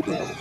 Whoa.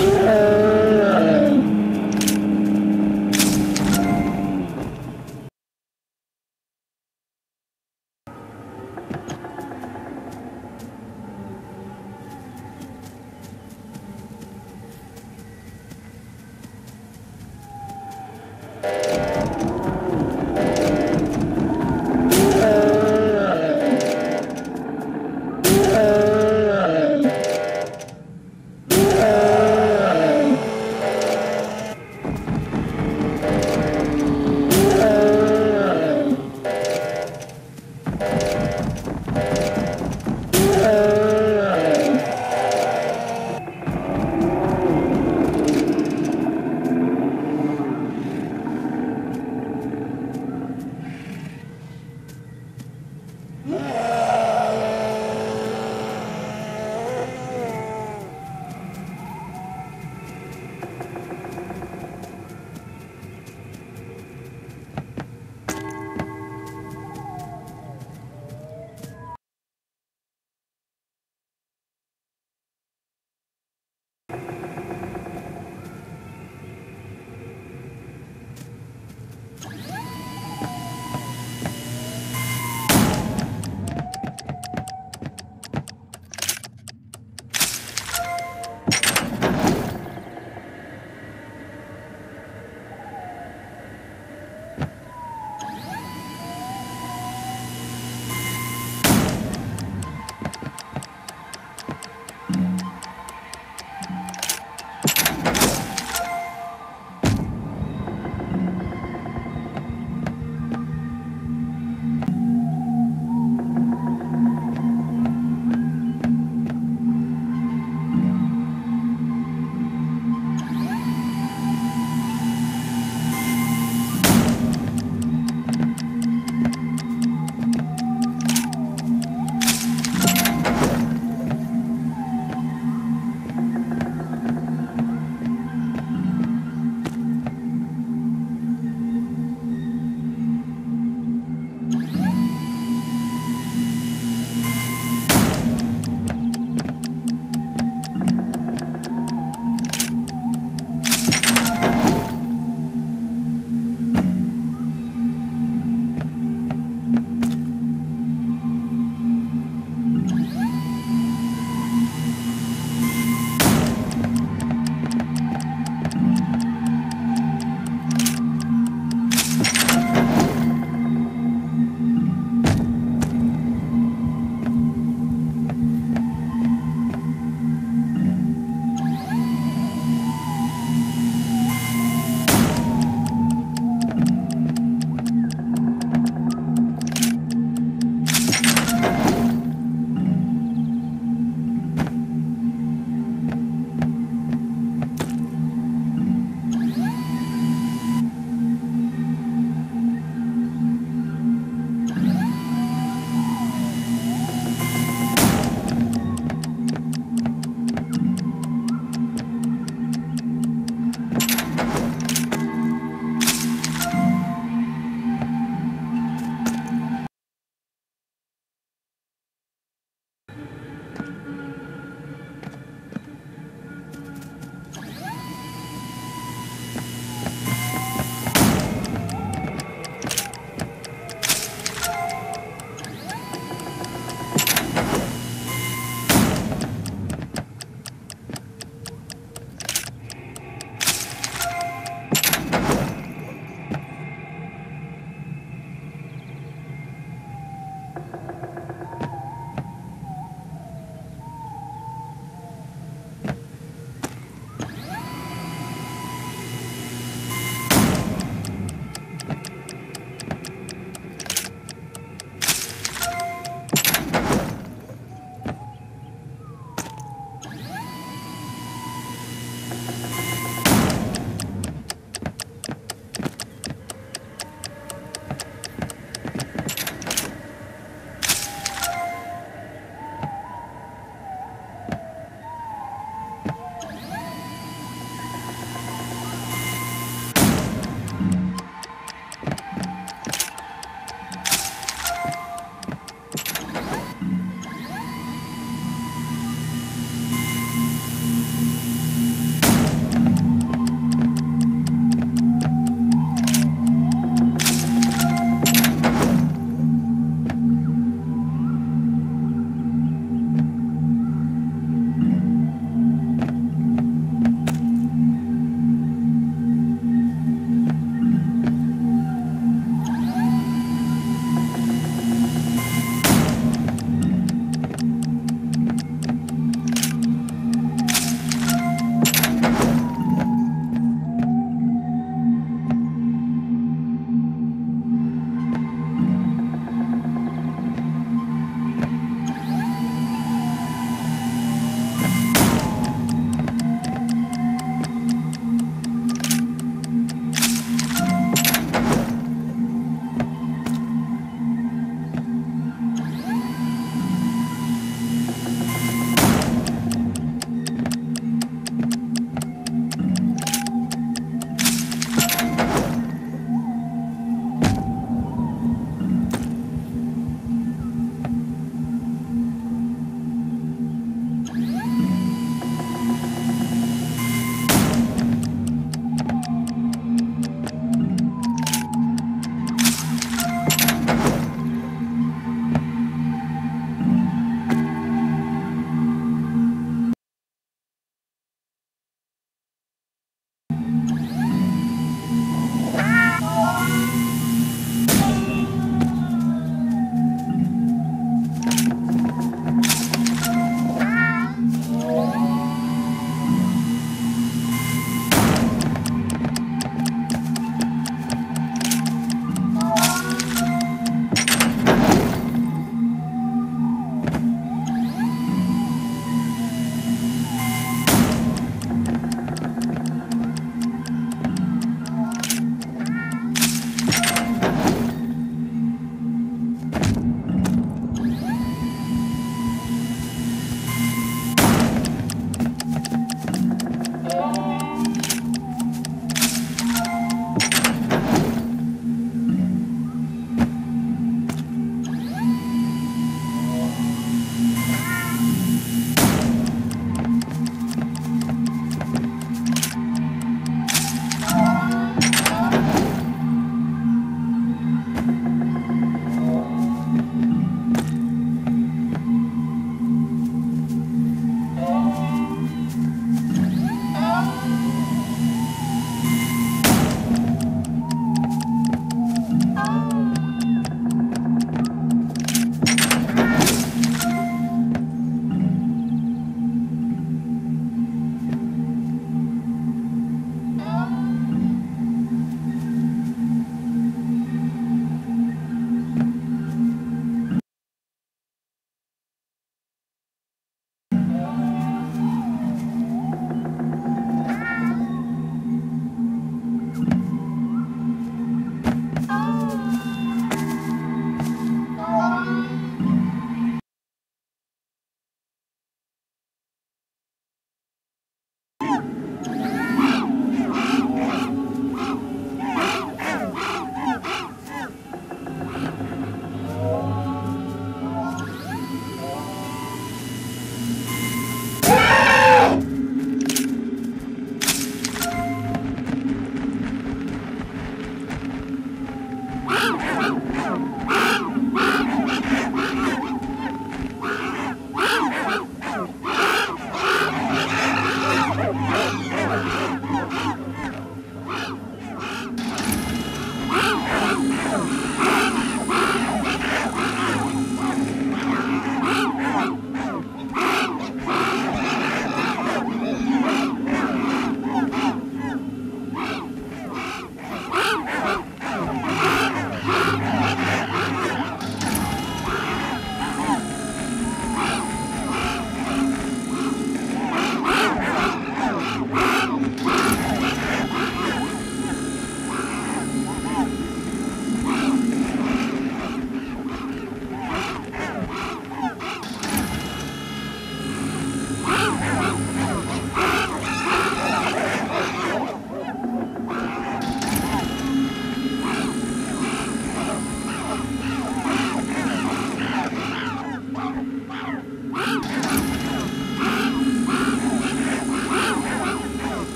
Euh,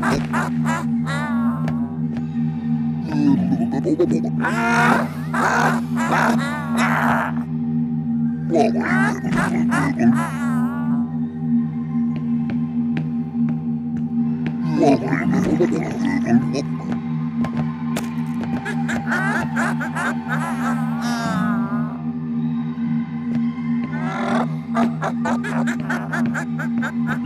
Ha ha ha ha!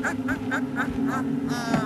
Ha ha ha ha ha!